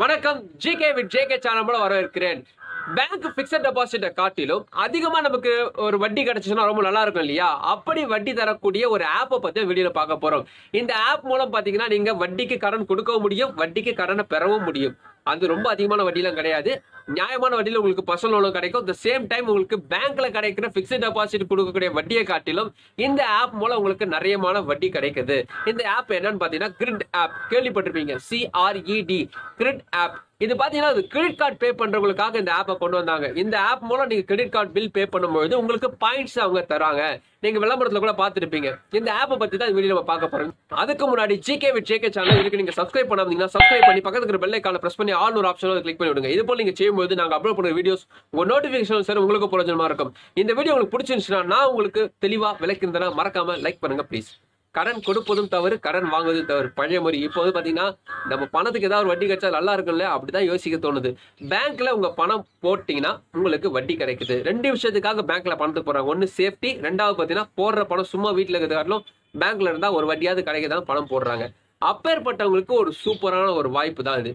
வணக்கம். GK with JK channel மூலம் வரவேற்கிறேன். பேங்க் பிக்சட் டெபாசிட்டை காட்டிலும் அதிகமாக நமக்கு ஒரு வட்டி கிடச்சிச்சுன்னா ரொம்ப நல்லா இருக்கும் இல்லையா? அப்படி வட்டி தரக்கூடிய ஒரு ஆப்பை பற்றி வெளியில் பார்க்க போகிறோம் இந்த ஆப் மூலம் பார்த்தீங்கன்னா நீங்கள் வட்டிக்கு கடன் கொடுக்கவும் முடியும் வட்டிக்கு கடனை பெறவும் முடியும். அது ரொம்ப அதிகமான வட்டிலாம் கிடையாது. நியாயமான வட்டியில் உங்களுக்கு பர்சனல் லோனும் கிடைக்கும். த சேம் டைம் உங்களுக்கு பேங்க்ல கிடைக்கிற பிக்சட் டெபாசிட் கொடுக்கக்கூடிய வட்டியை காட்டிலும் இந்த ஆப் மூலம் உங்களுக்கு நிறையமான வட்டி கிடைக்குது. இந்த ஆப் என்னன்னு பார்த்தீங்கன்னா கிரிட் ஆப் கேள்விப்பட்டிருப்பீங்க. சிஆர்இடி கிரிட் ஆப் இது பாத்தீங்கன்னா அது கிரெடிட் கார்டு பே பண்றவங்களுக்காக இந்த ஆப்பை கொண்டு வந்தாங்க. இந்த ஆப் மூலம் நீங்க கிரெடிட் கார்டு பில் பே பண்ணும்போது உங்களுக்கு பாயிண்ட்ஸ் அவங்க தராங்க. நீங்க விளம்பரத்துல கூட பார்த்துருப்பீங்க. இந்த ஆப்பை பத்தி தான் வீடியோ நம்ம பார்க்க போறோம். அதுக்கு முன்னாடி ஜிகே வித் ஜேகே சேனல் இதுக்கு நீங்க சப்ஸ்கிரைப் பண்ணாமீங்கன்னா சப்ஸ்கிரைப் பண்ணி பக்கத்துக்கு இருக்கிற பெல் ஐக்கான பிரஸ் பண்ணி ஆல் ஒரு ஆப்ஷன் கிளிக் பண்ணி விடுங்க இது போல நீங்க போது நாங்கள் அப்லோட் பண்ணுற வீடியோஸ் உங்கள் நோட்டிஃபிகேஷன் சார் உங்களுக்கு பிரயோஜனமாக இருக்கும். இந்த வீடியோ உங்களுக்கு பிடிச்சிருந்துச்சுன்னா நான் உங்களுக்கு தெளிவாக விளக்கிருந்தேன்னா மறக்காமல் லைக் பண்ணுங்க ப்ளீஸ் கடன் கொடுப்பதும் தவறு கடன் வாங்குவதும் தவறு. பழைய முறை. இப்போ வந்து பார்த்தீங்கன்னா நம்ம பணத்துக்கு ஏதாவது ஒரு வட்டி கிடைச்சா நல்லா இருக்கும்ல அப்படிதான் யோசிக்க தோணுது. பேங்க்ல உங்க பணம் போட்டிங்கன்னா உங்களுக்கு வட்டி கிடைக்குது. ரெண்டு விஷயத்துக்காக பேங்க்ல பணத்துக்கு போறாங்க ஒன்று சேஃப்டி ரெண்டாவது பார்த்தீங்கன்னா போடுற பணம் சும்மா வீட்டில் இருக்கிறது காட்டிலும் பேங்க்ல இருந்தா ஒரு வட்டியாவது கிடைக்கதான் பணம் போடுறாங்க. அப்பேற்பட்டவங்களுக்கு ஒரு சூப்பரான ஒரு வாய்ப்பு தான் இது.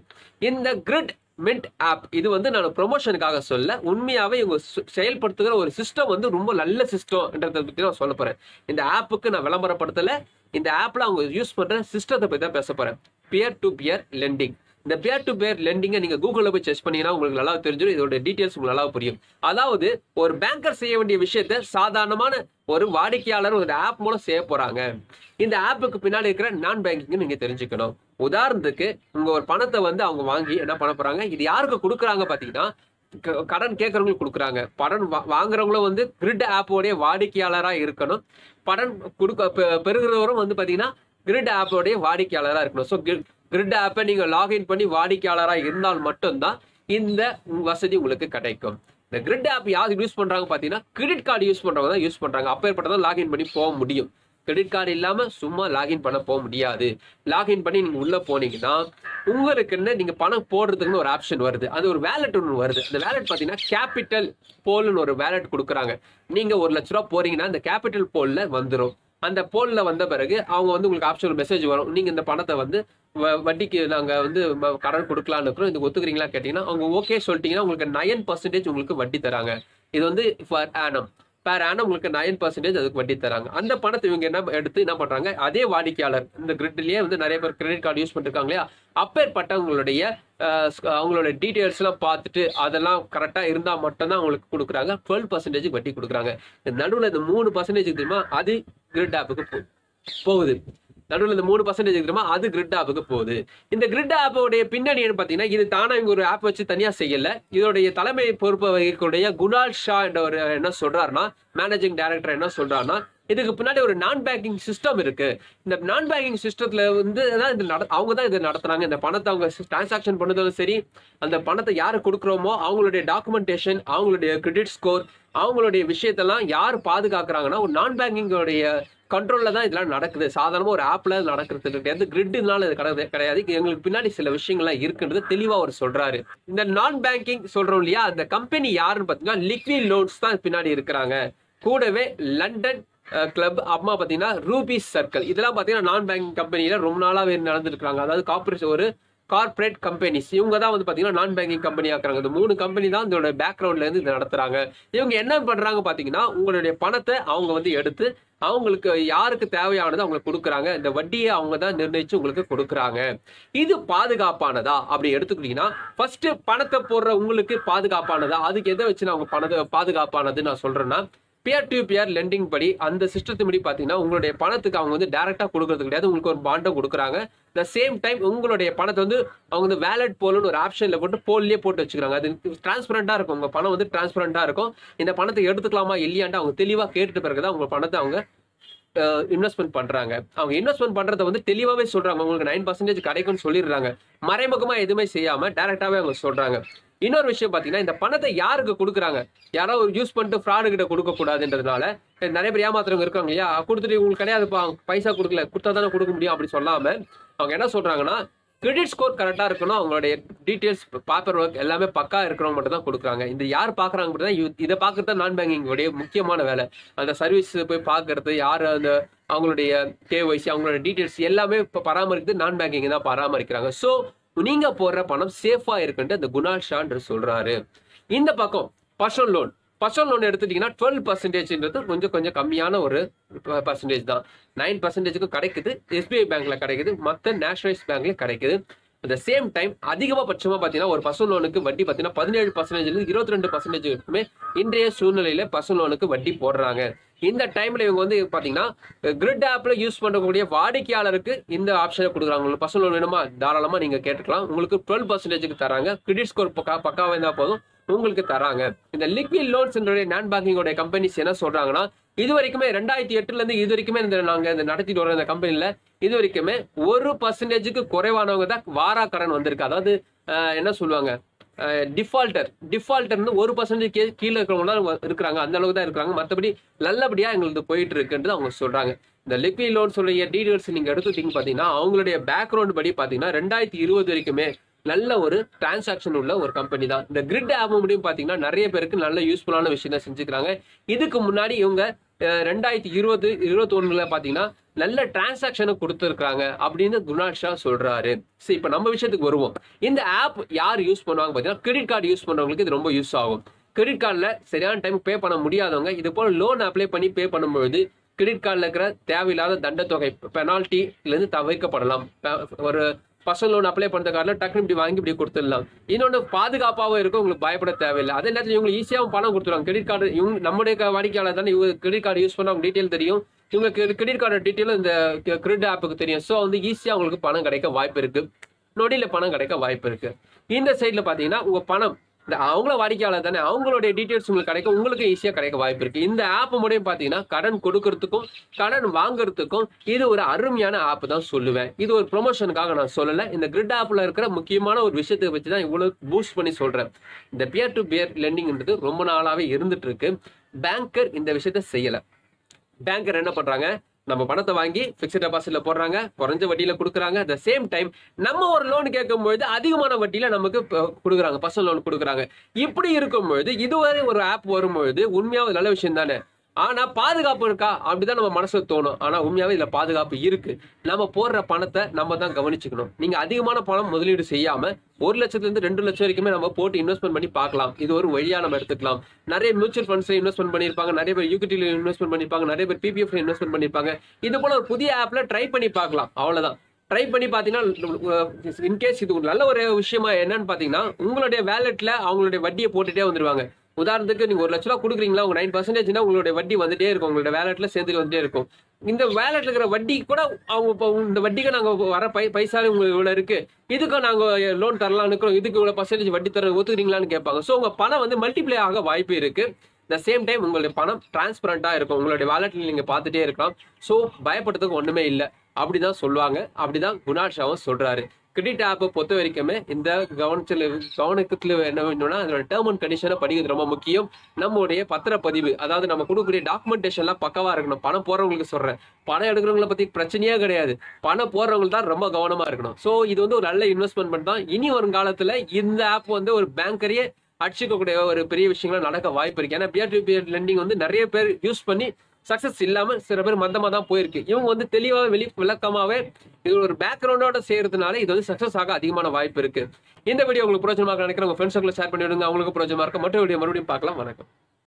இந்த கிரிட் மின்ட் ஆப் இது வந்து நான் ப்ரொமோஷனுக்காக சொல்ல உண்மையாகவே இவங்க செயல்படுத்துகிற ஒரு சிஸ்டம் வந்து ரொம்ப நல்ல சிஸ்டம்ன்றதை பற்றி நான் சொல்ல போகிறேன் இந்த ஆப்புக்கு நான் விளம்பரப்படுத்தலை. இந்த ஆப்பில் அவங்க யூஸ் பண்ணுற சிஸ்டத்தை பற்றி தான் பேச போகிறேன் பியர் டு பியர் லெண்டிங் இந்த பேர் டு பேர் லெண்டிங்கை நீங்கள் கூகுளில் போய் செக் பண்ணீங்கன்னா உங்களுக்கு நல்லா தெரிஞ்சிடும். இதோட டீட்டெயில்ஸ் உங்களுக்கு நல்லா புரியும். அதாவது ஒரு பேங்கர் செய்ய வேண்டிய விஷயத்த சாதாரணமான ஒரு வாடிக்கையாளர் ஒரு ஆப் மூலம் செய்ய போகிறாங்க இந்த ஆப்புக்கு பின்னாடி இருக்கிற நான் பேங்கிங் நீங்கள் தெரிஞ்சுக்கணும். உதாரணத்துக்கு உங்கள் ஒரு பணத்தை வந்து அவங்க வாங்கி என்ன பண்ண போகிறாங்க இது யாருக்கு கொடுக்குறாங்க பார்த்தீங்கன்னா க- கடன் கேட்குறவங்களுக்கு கொடுக்குறாங்க. படன் வா- வாங்குறவங்களும் வந்து கிரிட் ஆப்போடைய வாடிக்கையாளராக இருக்கணும். படன் கொடுக்க பெ- பெறுகிறவரும் வந்து பார்த்தீங்கன்னா கிரிட் ஆப்போடைய வாடிக்கையாளராக இருக்கணும். ஸோ கிரிட் ஆப்பை நீங்கள் லாகின் பண்ணி வாடிக்கையாளராக இருந்தால் மட்டும்தான் இந்த வசதி உங்களுக்கு கிடைக்கும். இந்த கிரிட் ஆப் யார் யூஸ் பண்ணுறாங்க பார்த்தீங்கன்னா கிரெடிட் கார்டு யூஸ் பண்ணுறவங்க தான் யூஸ் பண்றாங்க. அப்பேற்பட்டதான் லாகின் பண்ணி போக முடியும். கிரெடிட் கார்டு இல்லாமல் சும்மா லாகின் பண்ண போக முடியாது. லாகின் பண்ணி நீங்கள் உள்ளே போனீங்கன்னா உங்களுக்குன்னு நீங்கள் பணம் போடுறதுக்குன்னு ஒரு ஆப்ஷன் வருது. அது ஒரு வேலெட் ஒன்று வருது. அந்த வேலெட் பார்த்தீங்கன்னா கேபிட்டல் போல்னு ஒரு வேலெட் கொடுக்குறாங்க. நீங்கள் ஒரு லட்ச ரூபா போறீங்கன்னா அந்த கேபிட்டல் போலில் வந்துடும் அந்த போனில் வந்த பிறகு அவங்க வந்து உங்களுக்கு ஆப்ஷனல் மெசேஜ் வரும். நீங்கள் இந்த பணத்தை வந்து வ- வட்டிக்கு நாங்கள் வந்து கடன் கொடுக்கலாம்னு இருக்கிறோம். இதுக்கு ஒத்துக்கிறீங்களா கேட்டிங்கன்னா அவங்க ஓகே சொல்லிட்டீங்கன்னா உங்களுக்கு நயன் பர்சன்டேஜ் உங்களுக்கு வட்டி தராங்க. இது வந்து ஃபார் ஆனம் பேர் ஆனம் உங்களுக்கு நைன் பர்சன்டேஜ் அதுக்கு வட்டி தராங்க. அந்த பணத்தை இவங்க என்ன எடுத்து என்ன பண்றாங்க? அதே வாடிக்கையாளர் இந்த கிரிட்லயே வந்து நிறைய பேர் கிரெடிட் கார்டு யூஸ் பண்ணிருக்காங்க இல்லையா? அப்பேற்பட்டவங்களுடைய அவங்களோட டீட்டெயில்ஸ் எல்லாம் பார்த்துட்டு அதெல்லாம் கரெக்டா இருந்தா மட்டும்தான் அவங்களுக்கு கொடுக்குறாங்க. டுவெல் பர்சன்டேஜ் வட்டி கொடுக்குறாங்க. இந்த நடுவில் இந்த மூணு பர்சன்டேஜ் தெரியுமா? அது கிரிட் ஆப்புக்கு போகுது. நடுவில் இந்த மூணு பர்சன்டேஜ் தெரியுமா அது கிரிட் ஆப்புக்கு போகுது. இந்த கிரிட் ஆப்போடைய பின்னணி பார்த்தீங்கன்னா இது தானே இவங்க ஒரு ஆப் வச்சு தனியாக செய்யல. இதோடைய தலைமை பொறுப்பு வகிக்கக்கூடிய குணால் ஷா என்ற ஒரு என்ன சொல்றாருன்னா மேனேஜிங் டைரக்டர் என்ன சொல்றாருன்னா இதுக்கு பின்னாடி ஒரு நான் பேங்கிங் சிஸ்டம் இருக்கு. இந்த நான் பேங்கிங் சிஸ்டத்துல வந்து தான் இது நட அவங்க தான் இதை நடத்துறாங்க. இந்த பணத்தை அவங்க டிரான்சாக்ஷன் பண்ணதும் சரி அந்த பணத்தை யாரு கொடுக்குறோமோ அவங்களுடைய டாக்குமெண்டேஷன் அவங்களுடைய கிரெடிட் ஸ்கோர் அவங்களுடைய விஷயத்தெல்லாம் யார் பாதுகாக்கிறாங்கன்னா ஒரு நான் பேங்கிங்கோடைய கண்ட்ரோலில் தான் இதெல்லாம் நடக்குது. சாதாரணமாக ஒரு ஆப்பில் நடக்கிறது கிடையாது. கிரிட்னால இது கிடையாது. கிடையாது எங்களுக்கு பின்னாடி சில விஷயங்கள்லாம் இருக்குன்றது தெளிவாக அவர் சொல்கிறாரு இந்த நான் பேங்கிங் சொல்கிறோம் இல்லையா? அந்த கம்பெனி யாருன்னு பார்த்தீங்கன்னா லிக்விட் லோன்ஸ் தான் பின்னாடி இருக்கிறாங்க. கூடவே லண்டன் கிளப் அம்மா பார்த்தீங்கன்னா ரூபீஸ் சர்க்கிள் இதெல்லாம் பார்த்தீங்கன்னா நான் பேங்கிங் கம்பெனியில் ரொம்ப நாளாகவே நடந்துருக்காங்க அதாவது காப்பரேஷன் ஒரு கார்ப்பரேட் கம்பெனிஸ் இவங்க தான் வந்து பார்த்தீங்கன்னா நான் பேங்கிங் கம்பெனி ஆக்குறாங்க இந்த மூணு கம்பெனி தான் இதோட பேக்ரவுண்ட்லேருந்து இதை நடத்துகிறாங்க இவங்க என்ன பண்ணுறாங்க பார்த்தீங்கன்னா உங்களுடைய பணத்தை அவங்க வந்து எடுத்து அவங்களுக்கு யாருக்கு தேவையானது அவங்களுக்கு கொடுக்குறாங்க. இந்த வட்டியை அவங்க தான் நிர்ணயிச்சு உங்களுக்கு கொடுக்குறாங்க. இது பாதுகாப்பானதா? அப்படி எடுத்துக்கிட்டீங்கன்னா ஃபர்ஸ்ட் பணத்தை போடுற உங்களுக்கு பாதுகாப்பானதா? அதுக்கு எதை வச்சு நான் அவங்க பணத்தை பாதுகாப்பானது நான் சொல்றேன்னா பியர் டு பியர் லெண்டிங் படி அந்த சிஸ்டத்து படி பார்த்தீங்கன்னா உங்களுடைய பணத்துக்கு அவங்க வந்து டேரெக்டாக கொடுக்கறது கிடையாது. உங்களுக்கு ஒரு பாண்டை கொடுக்குறாங்க. த சேம் டைம் உங்களுடைய பணத்தை வந்து அவங்க வந்து வேலட் போலன்னு ஒரு ஆப்ஷனில் போட்டு போல்லே போட்டு வச்சுக்கிறாங்க. அது டிரான்ஸ்பரண்ட்டாக இருக்கும். உங்கள் பணம் வந்து டிரான்ஸ்பரண்ட்டாக இருக்கும். இந்த பணத்தை எடுத்துக்கலாமா இல்லையான்ட்டு அவங்க தெளிவாக கேட்டுட்டு பிறகுதான் உங்கள் பணத்தை அவங்க இன்வெஸ்ட்மெண்ட் பண்ணுறாங்க அவங்க இன்வெஸ்ட்மெண்ட் பண்ணுறத வந்து தெளிவாகவே சொல்கிறாங்க உங்களுக்கு நைன் பர்சன்டேஜ் கிடைக்கும்னு சொல்லிடுறாங்க. மறைமுகமாக எதுவுமே செய்யாமல் டேரெக்டாகவே அவங்க சொல்கிறாங்க இன்னொரு விஷயம் பார்த்தீங்கன்னா இந்த பணத்தை யாருக்கு கொடுக்குறாங்க? யாரோ ஒரு யூஸ் பண்ணிட்டு ஃப்ராடு கிட்ட கொடுக்க கூடாதுன்றதுனால நிறைய பேர் ஏமாத்துறவங்க இருக்காங்க இல்லையா? கொடுத்துட்டு உங்களுக்கு கிடையாதுப்பா பைசா கொடுக்கல கொடுத்தா தானே கொடுக்க முடியும் அப்படி சொல்லாம அவங்க என்ன சொல்றாங்கன்னா கிரெடிட் ஸ்கோர் கரெக்டாக இருக்கணும் அவங்களுடைய டீட்டெயில்ஸ் பேப்பர் ஒர்க் எல்லாமே பக்கா இருக்கிறவங்க மட்டும் தான் கொடுக்குறாங்க. இந்த யார் பார்க்குறாங்க மட்டும் தான் இதை பார்க்குறது நான் பேங்கிங்கோடைய முக்கியமான வேலை. அந்த சர்வீஸ் போய் பார்க்கறது யார் அந்த அவங்களுடைய கேஒய்சி அவங்களோட டீட்டெயில்ஸ் எல்லாமே இப்போ பராமரிக்கிறது நான் பேங்கிங் தான் பராமரிக்கிறாங்க. ஸோ நீங்க போடுற பணம் சேஃபா இருக்குன்ட்டு அந்த குணால் ஷான்ற சொல்றாரு. இந்த பக்கம் பர்சனல் லோன் பர்சனல் லோன் எடுத்துட்டீங்கன்னா டுவெல் பர்சன்டேஜ்ன்றது கொஞ்சம் கொஞ்சம் கம்மியான ஒரு பர்சன்டேஜ் தான். நைன் பர்சன்டேஜுக்கும் கிடைக்குது எஸ்பிஐ பேங்க்ல கிடைக்குது மற்ற நேஷனலைஸ் பேங்க்ல கிடைக்குது. அட் சேம் டைம் அதிகமாக பட்சமாக பார்த்தீங்கன்னா ஒரு பர்சனல் லோனுக்கு வட்டி பார்த்தீங்கன்னா பதினேழு பர்சன்டேஜ் இருபத்தி ரெண்டு பர்சன்டேஜ் வரைக்குமே இன்றைய சூழ்நிலையில பர்சனல் லோனுக்கு வட்டி போடுறாங்க. இந்த டைம்ல இவங்க வந்து பார்த்தீங்கன்னா கிரிட் ஆப்ல யூஸ் பண்ணக்கூடிய வாடிக்கையாளருக்கு இந்த ஆப்ஷனை கொடுக்குறாங்க. உங்களுக்கு பர்சனல் லோன் வேணுமா? தாராளமா நீங்க கேட்டுக்கலாம். உங்களுக்கு டுவெல் பர்சன்டேஜுக்கு தராங்க. கிரெடிட் ஸ்கோர் பக்கா பக்காவா இருந்தா போதும் உங்களுக்கு தராங்க. இந்த லிக்விட் லோன்ஸ் நான் பேங்கிங்கோட கம்பெனிஸ் என்ன சொல்றாங்கன்னா இது வரைக்குமே ரெண்டாயிரத்தி எட்டுல இருந்து இது வரைக்குமே இந்த நாங்க இந்த நடத்திட்டு வர இந்த கம்பெனில இது வரைக்குமே ஒரு பர்சன்டேஜுக்கு குறைவானவங்க தான் வாரா கடன் வந்திருக்கு. அதாவது என்ன சொல்லுவாங்க? டிஃபால்டர் டிஃபால்டர்னு ஒரு பர்சன்டேஜ் கீழே இருக்கிறவங்க இருக்கிறாங்க. அந்த அளவுக்கு தான் இருக்கிறாங்க. மற்றபடி நல்லபடியாக எங்களுக்கு போயிட்டு இருக்குன்றது அவங்க சொல்கிறாங்க இந்த லிபி லோன் சொல்லிய டீடைல்ஸ் நீங்கள் எடுத்துட்டீங்க பார்த்தீங்கன்னா அவங்களுடைய பேக்ரவுண்ட் படி பார்த்தீங்கன்னா ரெண்டாயிரத்தி இருபது வரைக்குமே நல்ல ஒரு டிரான்சாக்ஷன் உள்ள ஒரு கம்பெனி தான். இந்த கிரிட் ஆப் முடியும் பார்த்தீங்கன்னா நிறைய பேருக்கு நல்ல யூஸ்ஃபுல்லான விஷயம் தான் செஞ்சுக்கிறாங்க. இதுக்கு முன்னாடி இவங்க ரெண்டாயிரத்தி இருபது இருபத்தி ஒண்ணுல பார்த்தீங்கன்னா நல்ல டிரான்சாக்ஷனை கொடுத்துருக்காங்க அப்படின்னு குணால் ஷா சொல்றாரு. சரி இப்போ நம்ம விஷயத்துக்கு வருவோம். இந்த ஆப் யார் யூஸ் பண்ணுவாங்க பார்த்தீங்கன்னா கிரெடிட் கார்டு யூஸ் பண்ணுறவங்களுக்கு இது ரொம்ப யூஸ் ஆகும். கிரெடிட் கார்டில் சரியான டைம் பே பண்ண முடியாதவங்க இது போல் லோன் அப்ளை பண்ணி பே பண்ணும்பொழுது கிரெடிட் கார்டில் இருக்கிற தேவையில்லாத தண்டத்தொகை பெனால்ட்டிலேருந்து தவிர்க்கப்படலாம் ப- ஒரு பர்சனல் லோன் அப்ளை பண்ணுற கார்டில் டக்குனு இப்படி வாங்கி இப்படி கொடுத்துடலாம். இன்னொன்று பாதுகாப்பாகவும் இருக்கும் உங்களுக்கு பயப்பட தேவையில்லை. அதே நேரத்தில் இவங்களுக்கு ஈஸியாகவும் பணம் கொடுத்துருவாங்க கிரெடிட் கார்டு இவங்க நம்முடைய வாடிக்கையாளர் தானே இவங்க கிரெடிட் கார்டு யூஸ் பண்ண அவங்க டீட்டெயில் தெரியும். இவங்களுக்கு கிரெடிட் கார்டு டீட்டெயிலும் இந்த கிரெடிட் ஆப்புக்கு தெரியும். ஸோ வந்து ஈஸியாக உங்களுக்கு பணம் கிடைக்க வாய்ப்பு இருக்குது நொடியில் பணம் கிடைக்க வாய்ப்பு இருக்குது இந்த சைடில் பார்த்தீங்கன்னா உங்கள் பணம் இந்த அவங்கள வாடிக்கையாளர் தானே அவங்களுடைய டீட்டெயில்ஸ் உங்களுக்கு கிடைக்க உங்களுக்கு ஈஸியாக கிடைக்க வாய்ப்பு இருக்குது இந்த ஆப் மூலியம் பார்த்தீங்கன்னா கடன் கொடுக்கறதுக்கும் கடன் வாங்குறதுக்கும் இது ஒரு அருமையான ஆப் தான் சொல்லுவேன். இது ஒரு ப்ரொமோஷனுக்காக நான் சொல்லலை. இந்த கிரிட் ஆப்பில் இருக்கிற முக்கியமான ஒரு விஷயத்தை வச்சு தான் இவ்வளோ பூஸ்ட் பண்ணி சொல்கிறேன் இந்த பியர் டு பியர் லெண்டிங்ன்றது ரொம்ப நாளாகவே இருந்துட்டு இருக்கு. பேங்கர் இந்த விஷயத்த செய்யலை. பேங்கர் என்ன பண்றாங்க? நம்ம பணத்தை வாங்கி பிக்ஸ்ட் டெபாசிட்ல போடுறாங்க குறைஞ்ச வட்டியில கொடுக்குறாங்க. அட் சேம் டைம் நம்ம ஒரு லோன் கேட்கும்பொழுது அதிகமான வட்டியில நமக்கு கொடுக்குறாங்க பர்சனல் லோன் கொடுக்குறாங்க. இப்படி இருக்கும்பொழுது இதுவரை ஒரு ஆப் வரும்பொழுது உண்மையாக நல்ல விஷயம் தானே ஆனா பாதுகாப்பு இருக்கா? அப்படிதான் நம்ம மனசுல தோணும். ஆனா உண்மையாவே இதுல பாதுகாப்பு இருக்கு. நம்ம போடுற பணத்தை நம்ம தான் கவனிச்சுக்கணும். நீங்க அதிகமான பணம் முதலீடு செய்யாம ஒரு லட்சத்துல இருந்து ரெண்டு லட்சம் வரைக்குமே நம்ம போட்டு இன்வெஸ்ட்மெண்ட் பண்ணி பார்க்கலாம். இது ஒரு வழியா நம்ம எடுத்துக்கலாம். நிறைய மியூச்சுவல் ஃபண்ட்ஸ்ல இன்வெஸ்ட்மெண்ட் பண்ணிருப்பாங்க நிறைய பேர் யூகிட்டில இன்வெஸ்ட்மெண்ட் பண்ணிருப்பாங்க நிறைய பேர் பிபிஎஃப்ல இன்வெஸ்ட்மெண்ட் பண்ணிருப்பாங்க இது போல ஒரு புதிய ஆப்ல ட்ரை பண்ணி பார்க்கலாம். அவ்வளவுதான். ட்ரை பண்ணி பார்த்தீங்கன்னா இன்கேஸ் இது ஒரு நல்ல ஒரு விஷயமா என்னன்னு பார்த்தீங்கன்னா உங்களுடைய வேலெட்டில் அவங்களுடைய வட்டியை போட்டுகிட்டே வந்துருவாங்க. உதாரணத்துக்கு நீங்கள் ஒரு லட்ச ரூபா கொடுக்குறீங்களா உங்கள் நைன் பர்சன்டேஜ்னா உங்களுடைய வட்டி வந்துட்டே இருக்கும் உங்களோட வேலெட்டில் சேர்ந்துட்டு வந்துட்டே இருக்கும். இந்த வேலெட்டில் இருக்கிற வட்டி கூட அவங்க இப்போ இந்த வட்டிக்கு நாங்கள் வர பை பைசா உங்களுக்கு இவ்வளோ இருக்குது இதுக்கு நாங்கள் லோன் தரலாம்னு இருக்கிறோம் இதுக்கு இவ்வளோ பர்சன்டேஜ் வட்டி தர ஒத்துக்கிறீங்களான்னு கேட்பாங்க. ஸோ உங்கள் பணம் வந்து மல்டிப்ளை ஆக வாய்ப்பு இருக்குது த சேம் டைம் உங்களுடைய பணம் டிரான்ஸ்பரண்ட்டாக இருக்கும். உங்களுடைய வேலெட்டில் நீங்கள் பார்த்துட்டே இருக்கலாம். ஸோ பயப்படுறதுக்கு ஒன்றுமே இல்லை. அப்படி தான் சொல்லுவாங்க. அப்படி தான் ஷாவும் சொல்கிறாரு கிரெடிட் ஆப்பை பொறுத்த வரைக்குமே இந்த கவனத்தில் கவனத்துல என்ன வேணும்னா அதோட டேர்ம் அண்ட் கண்டிஷனை படிக்கிறது ரொம்ப முக்கியம். நம்மளுடைய பத்திரப்பதிவு அதாவது நம்ம கொடுக்கக்கூடிய டாக்குமெண்டேஷன்லாம் பக்கவா இருக்கணும். பணம் போறவங்களுக்கு சொல்றேன். பணம் எடுக்கிறவங்கள பத்தி பிரச்சனையே கிடையாது. பணம் போடுறவங்களுக்கு தான் ரொம்ப கவனமா இருக்கணும். ஸோ இது வந்து ஒரு நல்ல இன்வெஸ்ட்மெண்ட் தான். இனி வரும் காலத்துல இந்த ஆப் வந்து ஒரு பேங்கரையே அடிச்சுக்கக்கூடிய ஒரு பெரிய விஷயங்கள்லாம் நடக்க வாய்ப்பு இருக்கு. ஏன்னா பியர் டு பியர் லெண்டிங் வந்து நிறைய பேர் யூஸ் பண்ணி சக்சஸ் இல்லாம சில பேர் மந்தமா தான் போயிருக்கு. இவங்க வந்து தெளிவாக வெளி விளக்கமாவே இது ஒரு பேக்ரவுண்டோட செய்யறதுனால இது வந்து சக்சஸ் ஆக அதிகமான வாய்ப்பு இருக்கு. இந்த வீடியோ உங்களுக்கு பிரோஜனமாக நினைக்கிறேன். உங்க ஃப்ரெண்ட்ஸுக்குள்ள ஷேர் பண்ணி விடுங்க அவங்களுக்கு பிரோஜனமா இருக்கும். மற்ற வீடியோ மறுபடியும் பார்க்கலாம். வணக்கம்.